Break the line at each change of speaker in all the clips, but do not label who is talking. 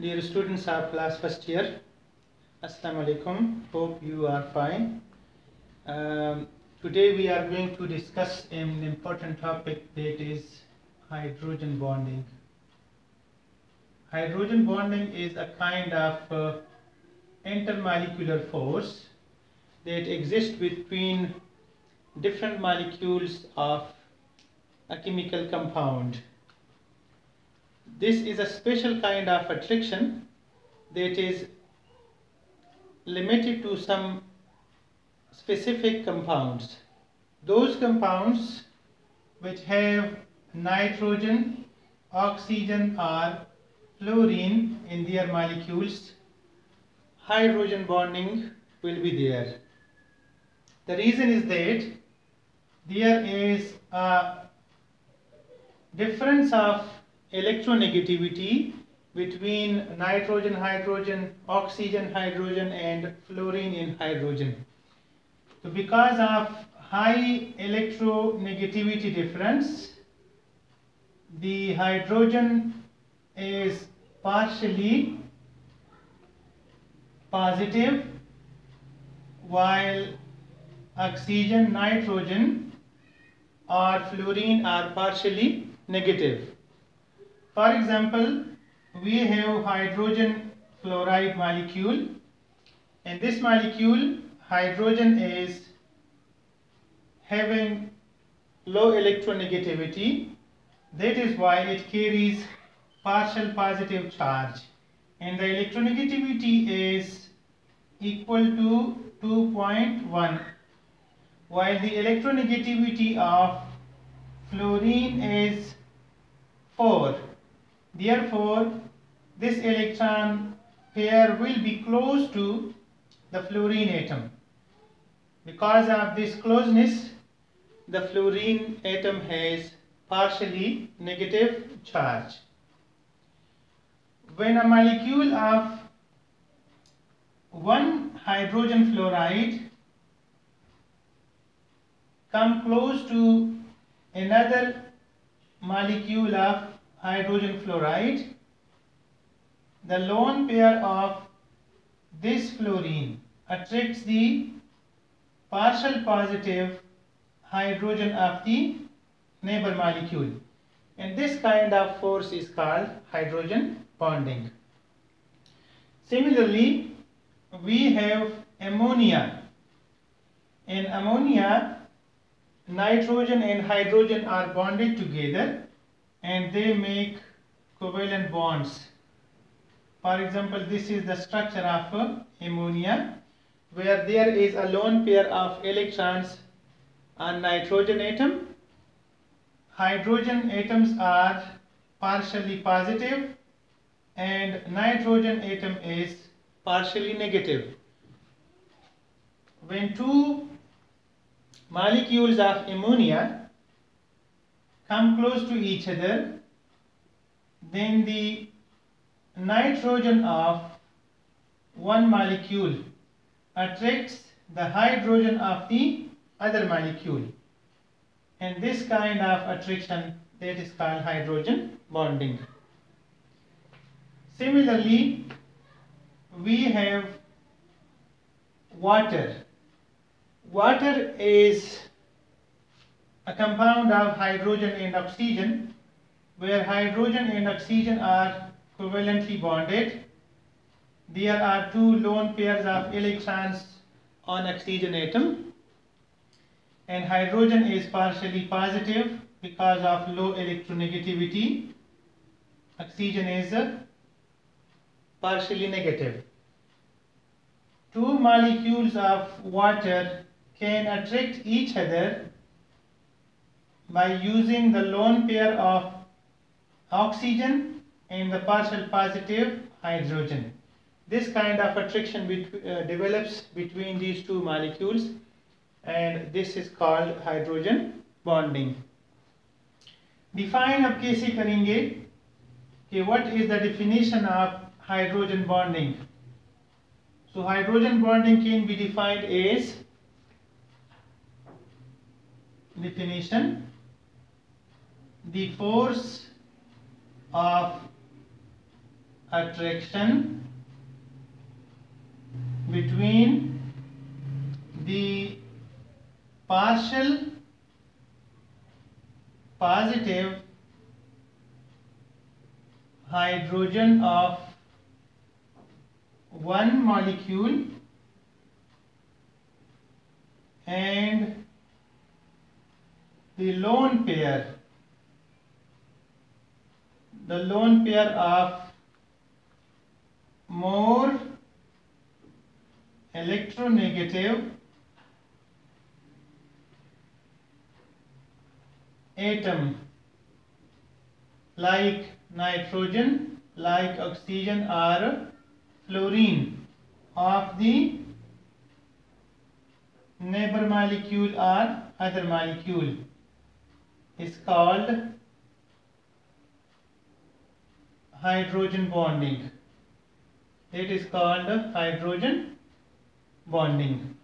Dear students of class first year, Assalamu alaikum. Hope you are fine. Um, today we are going to discuss an important topic that is hydrogen bonding. Hydrogen bonding is a kind of uh, intermolecular force that exists between different molecules of a chemical compound. This is a special kind of attraction that is limited to some specific compounds. Those compounds which have nitrogen, oxygen or fluorine in their molecules, hydrogen bonding will be there. The reason is that there is a difference of electronegativity between nitrogen, hydrogen, oxygen, hydrogen and fluorine in hydrogen. So because of high electronegativity difference, the hydrogen is partially positive while oxygen, nitrogen or fluorine are partially negative. For example, we have hydrogen fluoride molecule. In this molecule, hydrogen is having low electronegativity. That is why it carries partial positive charge. And the electronegativity is equal to 2.1 while the electronegativity of fluorine is 4 therefore this electron pair will be close to the fluorine atom because of this closeness the fluorine atom has partially negative charge. When a molecule of one hydrogen fluoride come close to another molecule of hydrogen fluoride, the lone pair of this fluorine attracts the partial positive hydrogen of the neighbor molecule and this kind of force is called hydrogen bonding. Similarly, we have ammonia. In ammonia, nitrogen and hydrogen are bonded together and they make covalent bonds. For example, this is the structure of uh, ammonia where there is a lone pair of electrons on nitrogen atom. Hydrogen atoms are partially positive and nitrogen atom is partially negative. When two molecules of ammonia come close to each other, then the nitrogen of one molecule attracts the hydrogen of the other molecule. And this kind of attraction that is called hydrogen bonding. Similarly, we have water. Water is a compound of hydrogen and oxygen where hydrogen and oxygen are covalently bonded. There are two lone pairs of electrons on oxygen atom and hydrogen is partially positive because of low electronegativity. Oxygen is partially negative. Two molecules of water can attract each other by using the lone pair of oxygen and the partial positive hydrogen. This kind of attraction bet uh, develops between these two molecules and this is called hydrogen bonding. Define अब कैसे करेंगे कि what is the definition of hydrogen bonding? So hydrogen bonding can be defined as definition the force of attraction between the partial positive hydrogen of one molecule and the lone pair the lone pair of more electronegative atom like nitrogen, like oxygen or fluorine of the neighbor molecule or other molecule. Is called hydrogen bonding. It is called hydrogen bonding.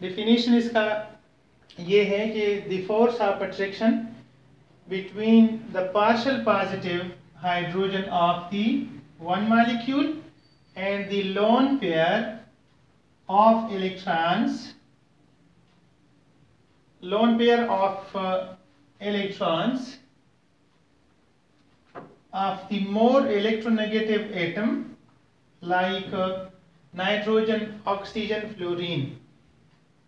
Definition इसका ये है कि the force of attraction between the partial positive hydrogen of the one molecule and the lone pair of electrons lone pair of uh, electrons of the more electronegative atom like uh, nitrogen, oxygen, fluorine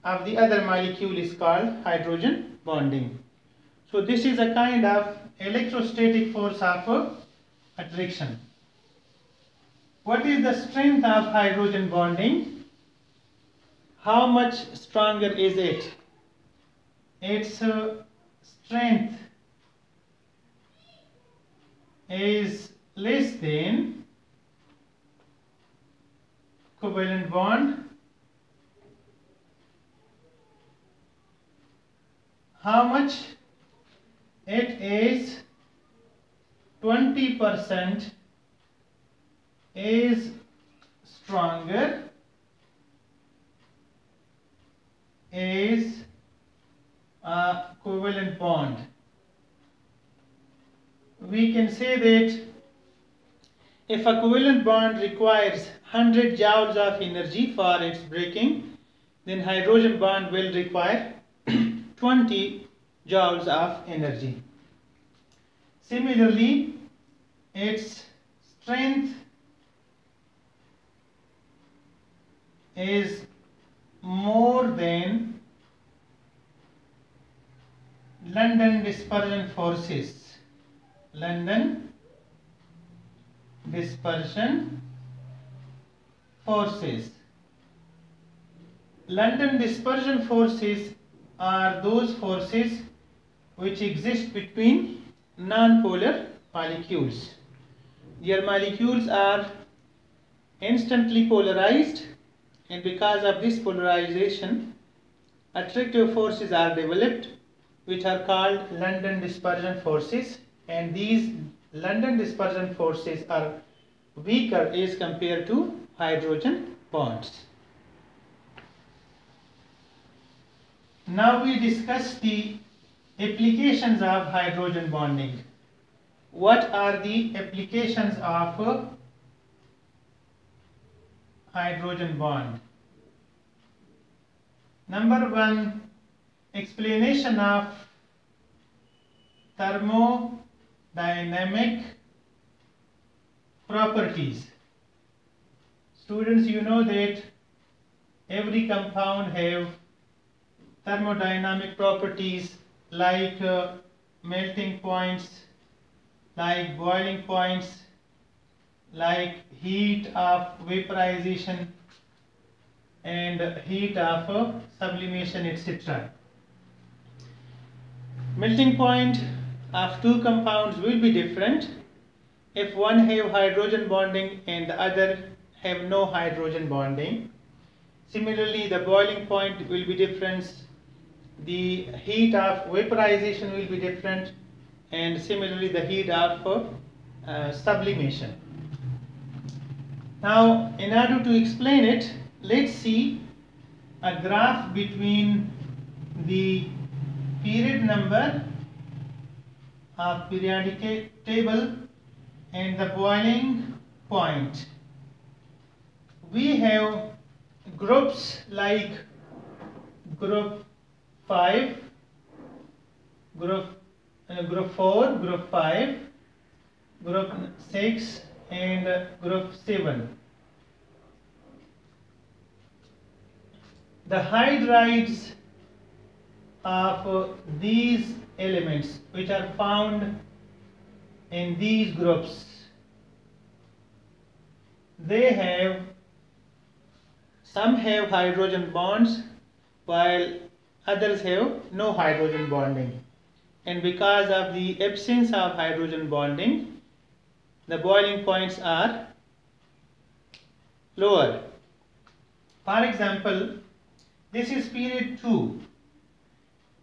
of the other molecule is called hydrogen bonding. So this is a kind of electrostatic force of uh, attraction. What is the strength of hydrogen bonding? How much stronger is it? Its uh, strength is less than covalent bond how much? It is 20% is stronger is a covalent bond we can say that if a covalent bond requires 100 joules of energy for its breaking, then hydrogen bond will require 20 joules of energy. Similarly, its strength is more than London dispersion forces London dispersion forces. London dispersion forces are those forces which exist between non-polar molecules. Their molecules are instantly polarized and because of this polarization attractive forces are developed which are called London dispersion forces and these London dispersion forces are weaker as compared to hydrogen bonds. Now we discuss the applications of hydrogen bonding. What are the applications of hydrogen bond? Number one, explanation of thermo dynamic properties. Students, you know that every compound have thermodynamic properties like uh, melting points, like boiling points, like heat of vaporization and heat of uh, sublimation etc. Melting point of two compounds will be different if one have hydrogen bonding and the other have no hydrogen bonding. Similarly, the boiling point will be different, the heat of vaporization will be different, and similarly the heat of uh, sublimation. Now, in order to explain it, let's see a graph between the period number of periodic table and the boiling point. We have groups like group 5, group, uh, group 4, group 5, group 6 and group 7. The hydrides of these elements which are found in these groups. They have some have hydrogen bonds while others have no hydrogen bonding. And because of the absence of hydrogen bonding the boiling points are lower. For example this is period 2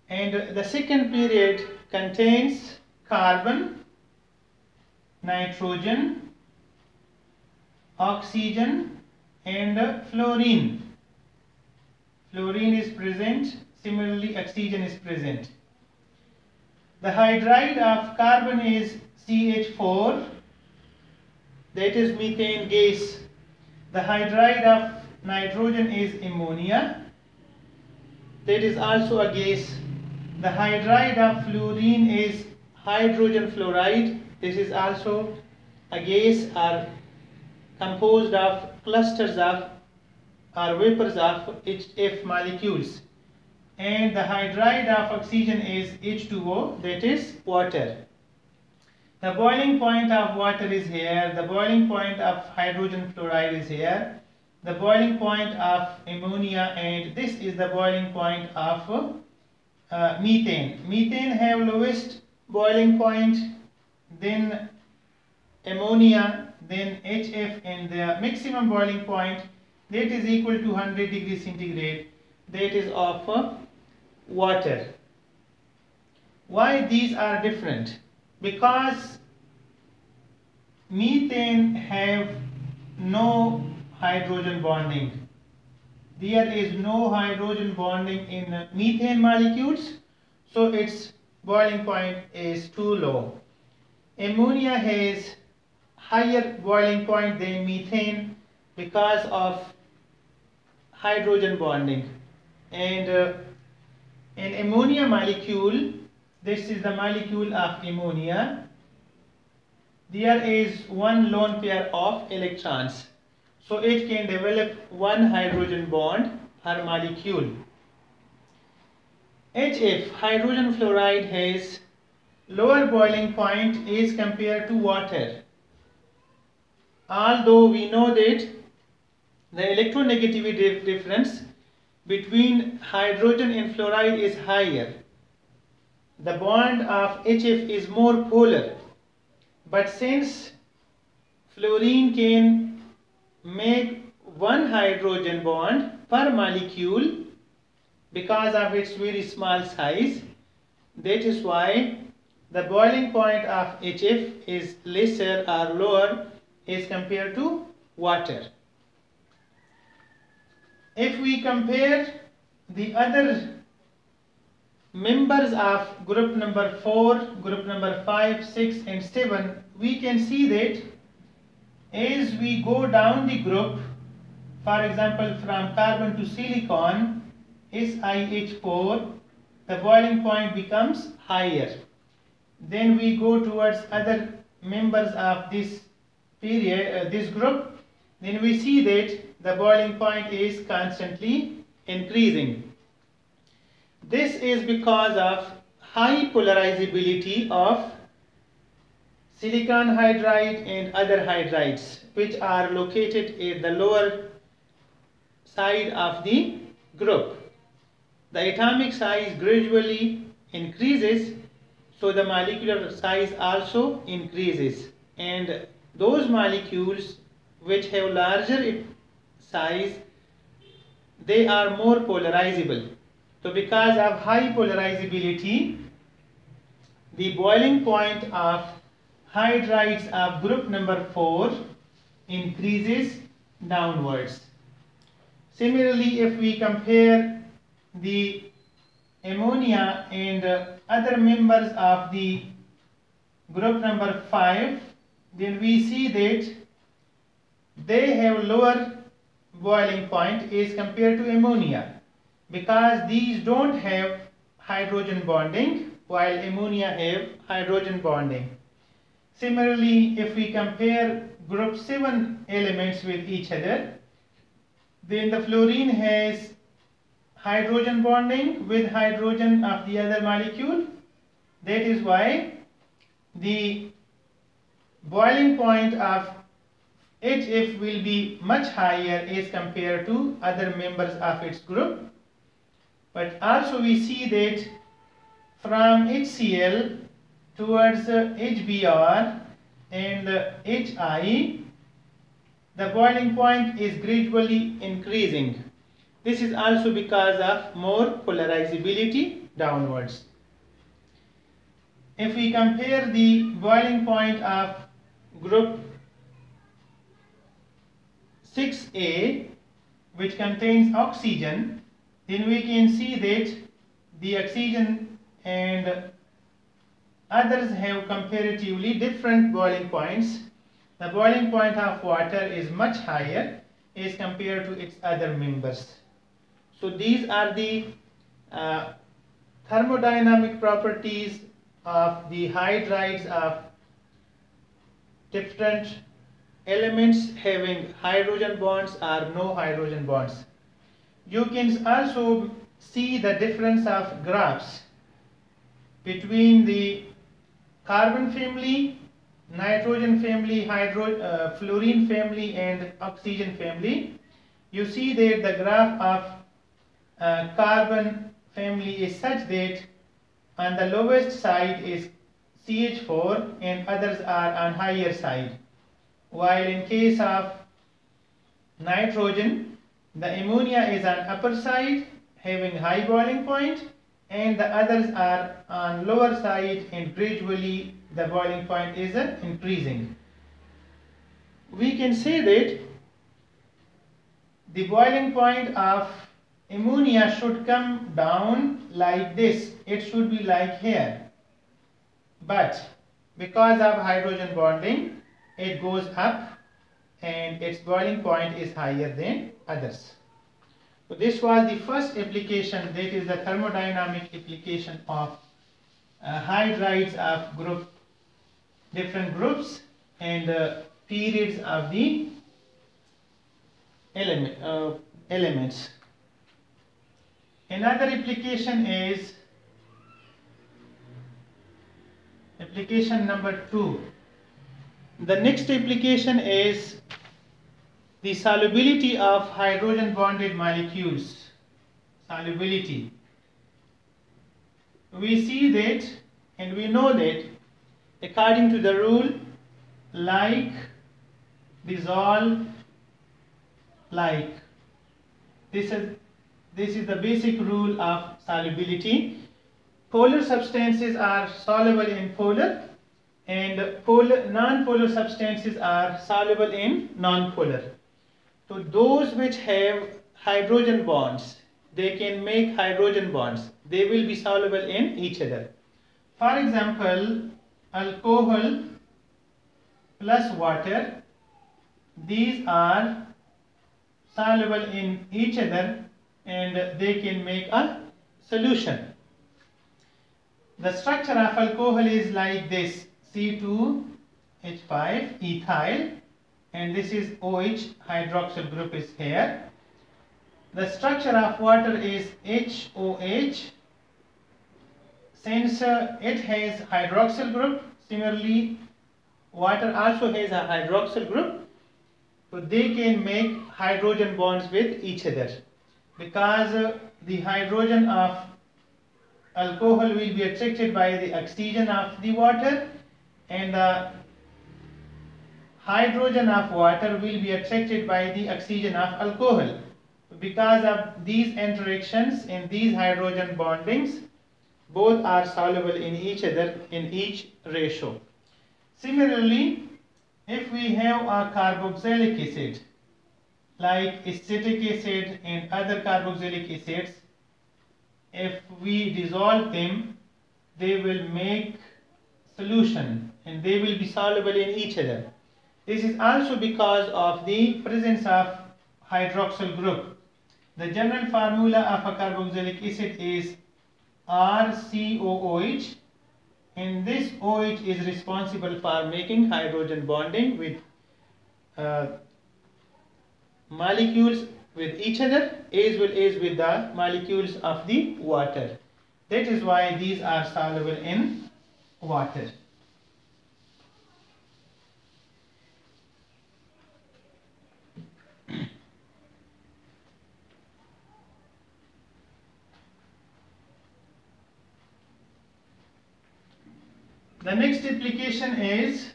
and the second period contains carbon nitrogen, oxygen and fluorine. Fluorine is present, similarly oxygen is present. The hydride of carbon is CH4, that is methane gas. The hydride of nitrogen is ammonia, that is also a gas. The hydride of fluorine is hydrogen fluoride, this is also a gas are composed of clusters of or vapors of HF molecules. And the hydride of oxygen is H2O that is water. The boiling point of water is here, the boiling point of hydrogen fluoride is here, the boiling point of ammonia and this is the boiling point of uh, methane. Methane have lowest boiling point then ammonia, then HF and the maximum boiling point that is equal to 100 degrees centigrade that is of uh, water. Why these are different? Because methane have no hydrogen bonding. There is no hydrogen bonding in methane molecules so its boiling point is too low. Ammonia has higher boiling point than methane because of hydrogen bonding. And uh, an ammonia molecule this is the molecule of ammonia. There is one lone pair of electrons so it can develop one hydrogen bond per molecule HF hydrogen fluoride has lower boiling point is compared to water. Although we know that the electronegativity difference between hydrogen and fluoride is higher. The bond of HF is more polar. But since fluorine can make one hydrogen bond per molecule because of its very small size, that is why the boiling point of HF is lesser or lower as compared to water. If we compare the other members of group number 4, group number 5, 6 and 7, we can see that as we go down the group, for example from carbon to silicon, SiH4, the boiling point becomes higher. Then we go towards other members of this period, uh, this group. Then we see that the boiling point is constantly increasing. This is because of high polarizability of silicon hydride and other hydrides which are located at the lower side of the group. The atomic size gradually increases so the molecular size also increases and those molecules which have larger size they are more polarizable. So because of high polarizability the boiling point of hydrides of group number 4 increases downwards. Similarly if we compare the ammonia and other members of the group number 5 then we see that they have lower boiling point as compared to ammonia because these don't have hydrogen bonding while ammonia have hydrogen bonding. Similarly, if we compare group 7 elements with each other, then the fluorine has hydrogen bonding with hydrogen of the other molecule. That is why the boiling point of HF will be much higher as compared to other members of its group. But also we see that from HCl towards HBr and HI, the boiling point is gradually increasing. This is also because of more polarizability downwards. If we compare the boiling point of group 6A which contains oxygen then we can see that the oxygen and others have comparatively different boiling points. The boiling point of water is much higher as compared to its other members. So these are the uh, thermodynamic properties of the hydrides of different elements having hydrogen bonds or no hydrogen bonds. You can also see the difference of graphs between the carbon family, nitrogen family, hydro, uh, fluorine family and oxygen family. You see that the graph of uh, carbon family is such that on the lowest side is CH4 and others are on higher side. While in case of nitrogen, the ammonia is on upper side having high boiling point and the others are on lower side and gradually the boiling point is increasing. We can say that the boiling point of ammonia should come down like this. It should be like here. But because of hydrogen bonding, it goes up and its boiling point is higher than others. So this was the first application that is the thermodynamic application of uh, hydrides of group different groups and uh, periods of the element, uh, elements. Another application is application number two. The next application is the solubility of hydrogen bonded molecules. Solubility. We see that and we know that according to the rule like dissolve like this is this is the basic rule of solubility polar substances are soluble in polar and polar, non-polar substances are soluble in non-polar. So those which have hydrogen bonds, they can make hydrogen bonds. They will be soluble in each other. For example, alcohol plus water, these are soluble in each other and they can make a solution. The structure of alcohol is like this. C2H5 ethyl and this is OH hydroxyl group is here. The structure of water is HOH since uh, it has hydroxyl group. Similarly water also has a hydroxyl group. So they can make hydrogen bonds with each other. Because uh, the hydrogen of alcohol will be attracted by the oxygen of the water and the hydrogen of water will be attracted by the oxygen of alcohol. Because of these interactions in these hydrogen bondings, both are soluble in each other in each ratio. Similarly, if we have a carboxylic acid, like acetic acid and other carboxylic acids, if we dissolve them, they will make solution and they will be soluble in each other. This is also because of the presence of hydroxyl group. The general formula of a carboxylic acid is RCOOH and this OH is responsible for making hydrogen bonding with uh, molecules with each other as well as with the molecules of the water. That is why these are soluble in water. The next application is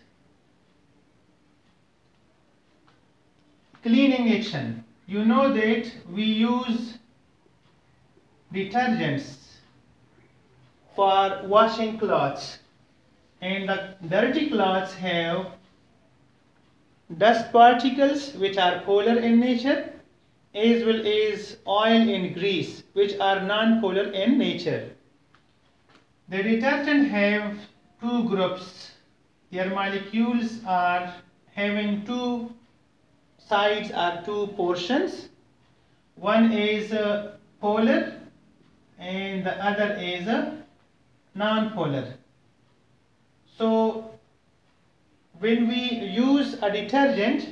cleaning action. You know that we use detergents for washing clothes and the dirty clothes have dust particles which are polar in nature as well as oil and grease which are non-polar in nature. The detergent have two groups. Their molecules are having two sides or two portions. One is uh, polar and the other is uh, non-polar. So when we use a detergent,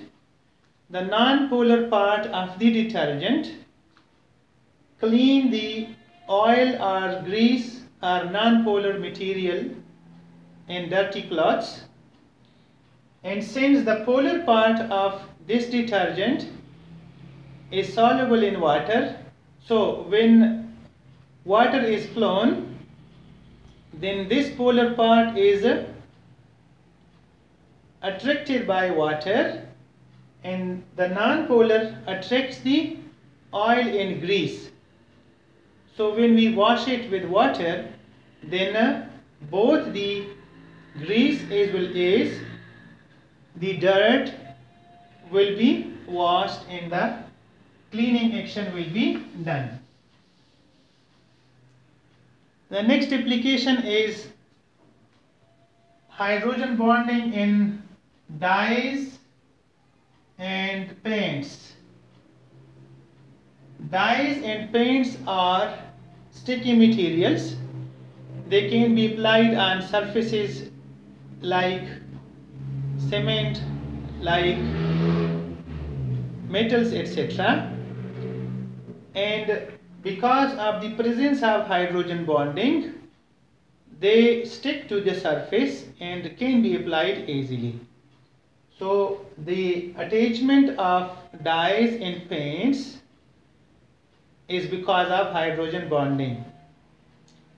the non-polar part of the detergent clean the oil or grease or non-polar material in dirty clothes and since the polar part of this detergent is soluble in water so when water is flown then this polar part is attracted by water and the non-polar attracts the oil and grease. So when we wash it with water then uh, both the grease as well as the dirt will be washed and the cleaning action will be done. The next application is hydrogen bonding in dyes and paints. Dyes and paints are sticky materials. They can be applied on surfaces like cement, like metals, etc. And because of the presence of hydrogen bonding, they stick to the surface and can be applied easily. So the attachment of dyes and paints is because of hydrogen bonding.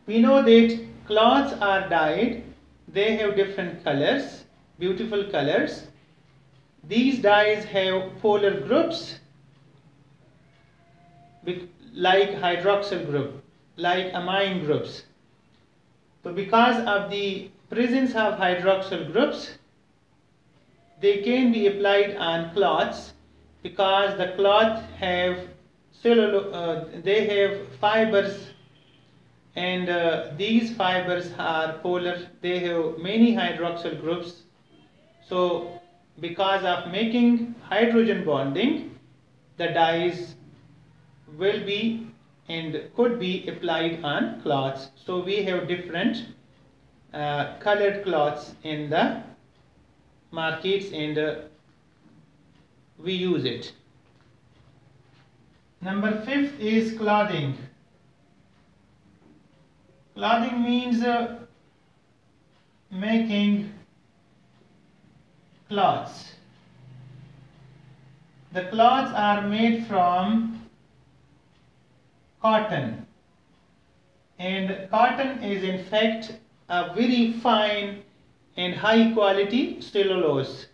We know that cloths are dyed, they have different colors, beautiful colors. These dyes have polar groups like hydroxyl group, like amine groups. So because of the presence of hydroxyl groups, they can be applied on cloths because the cloth have cellulo uh, they have fibers and uh, these fibers are polar they have many hydroxyl groups so because of making hydrogen bonding the dyes will be and could be applied on cloths. So we have different uh, colored cloths in the markets and uh, we use it. Number fifth is clothing. Clothing means uh, making cloths. The cloths are made from cotton and cotton is in fact a very fine and high quality cellulose.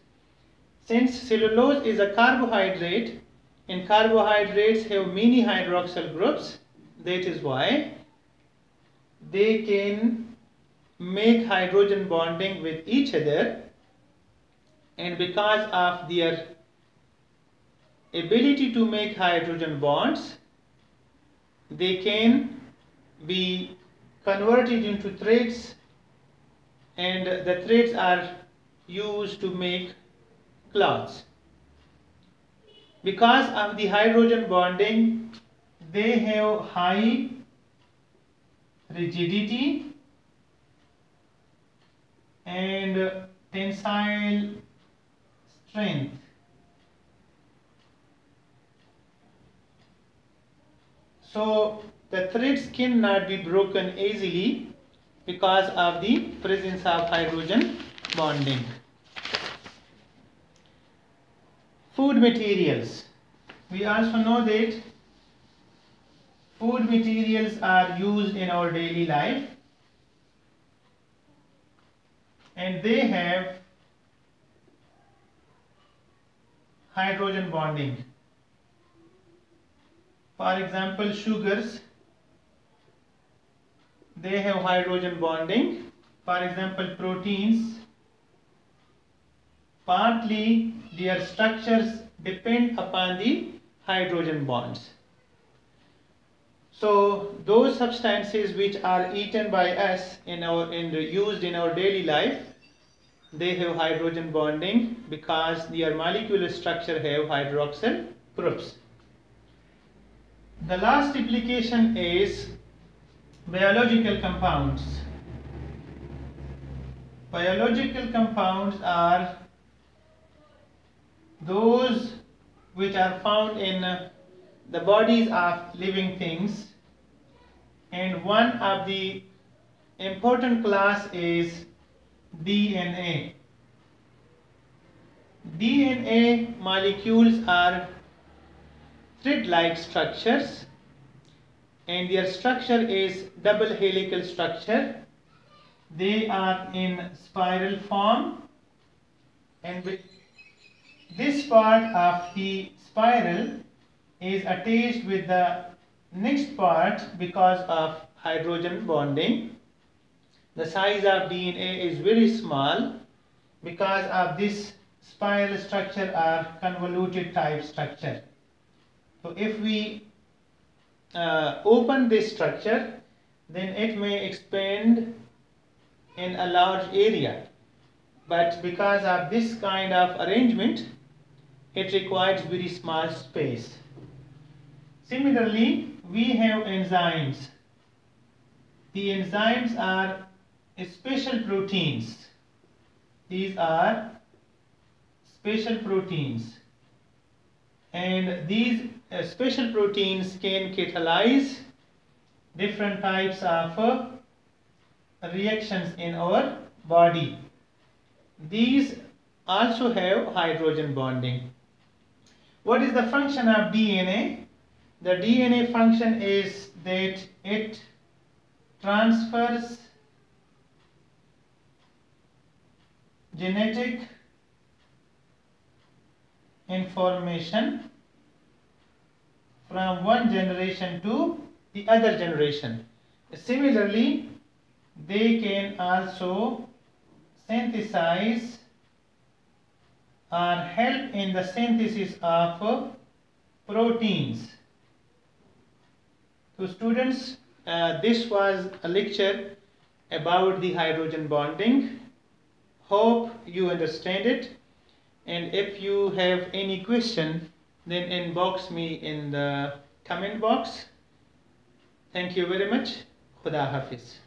Since cellulose is a carbohydrate and carbohydrates have many hydroxyl groups that is why they can make hydrogen bonding with each other and because of their ability to make hydrogen bonds they can be converted into threads and the threads are used to make cloths. Because of the hydrogen bonding, they have high rigidity and tensile strength. So the threads cannot be broken easily because of the presence of hydrogen bonding. Food materials. We also know that food materials are used in our daily life and they have hydrogen bonding. For example, sugars, they have hydrogen bonding. For example, proteins, partly their structures depend upon the hydrogen bonds. So those substances which are eaten by us in our in used in our daily life, they have hydrogen bonding because their molecular structure have hydroxyl groups. The last application is biological compounds. Biological compounds are those which are found in the bodies of living things and one of the important class is DNA. DNA molecules are thread-like structures and their structure is double helical structure. They are in spiral form and this part of the spiral is attached with the next part because of hydrogen bonding. The size of DNA is very small because of this spiral structure or convoluted type structure. So if we uh, open this structure, then it may expand in a large area. But because of this kind of arrangement, it requires very small space. Similarly, we have enzymes. The enzymes are special proteins. These are special proteins. And these uh, special proteins can catalyze different types of uh, reactions in our body. These also have hydrogen bonding. What is the function of DNA? The DNA function is that it transfers genetic information from one generation to the other generation. Similarly, they can also synthesize or help in the synthesis of proteins. So students, uh, this was a lecture about the hydrogen bonding. Hope you understand it. And if you have any question, then inbox me in the comment box. Thank you very much. Khuda Hafiz.